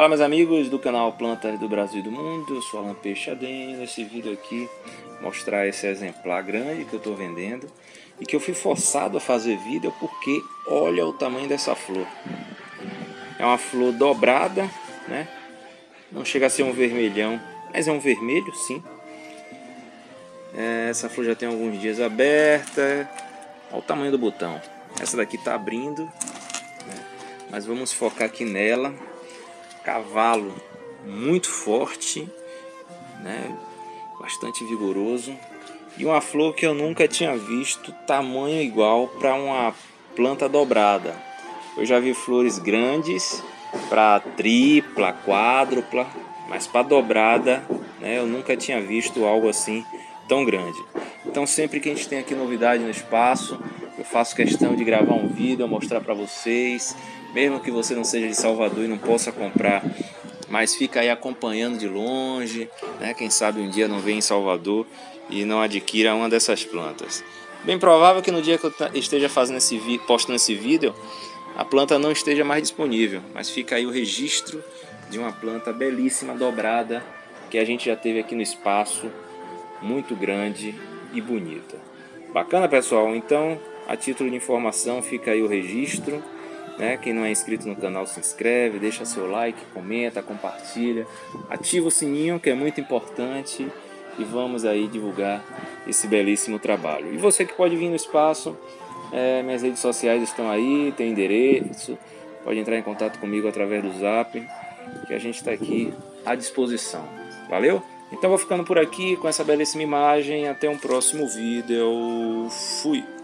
Fala meus amigos do canal Plantas do Brasil e do Mundo, eu sou Alan Peixadem nesse vídeo aqui mostrar esse exemplar grande que eu estou vendendo e que eu fui forçado a fazer vídeo porque olha o tamanho dessa flor. É uma flor dobrada, né? Não chega a ser um vermelhão, mas é um vermelho sim. É, essa flor já tem alguns dias aberta. Olha o tamanho do botão. Essa daqui está abrindo, né? mas vamos focar aqui nela cavalo muito forte, né? bastante vigoroso. E uma flor que eu nunca tinha visto tamanho igual para uma planta dobrada. Eu já vi flores grandes para tripla, quádrupla, mas para dobrada, né, eu nunca tinha visto algo assim tão grande. Então sempre que a gente tem aqui novidade no espaço, eu faço questão de gravar um vídeo, mostrar para vocês, mesmo que você não seja de Salvador e não possa comprar, mas fica aí acompanhando de longe, né? Quem sabe um dia não vem em Salvador e não adquira uma dessas plantas. Bem provável que no dia que eu esteja fazendo esse postando esse vídeo, a planta não esteja mais disponível, mas fica aí o registro de uma planta belíssima dobrada que a gente já teve aqui no espaço, muito grande e bonita. Bacana, pessoal? Então, a título de informação, fica aí o registro. Né? Quem não é inscrito no canal se inscreve, deixa seu like, comenta, compartilha, ativa o sininho que é muito importante e vamos aí divulgar esse belíssimo trabalho. E você que pode vir no espaço, é, minhas redes sociais estão aí, tem endereço, pode entrar em contato comigo através do zap, que a gente está aqui à disposição. Valeu? Então vou ficando por aqui com essa belíssima imagem. Até um próximo vídeo. Fui!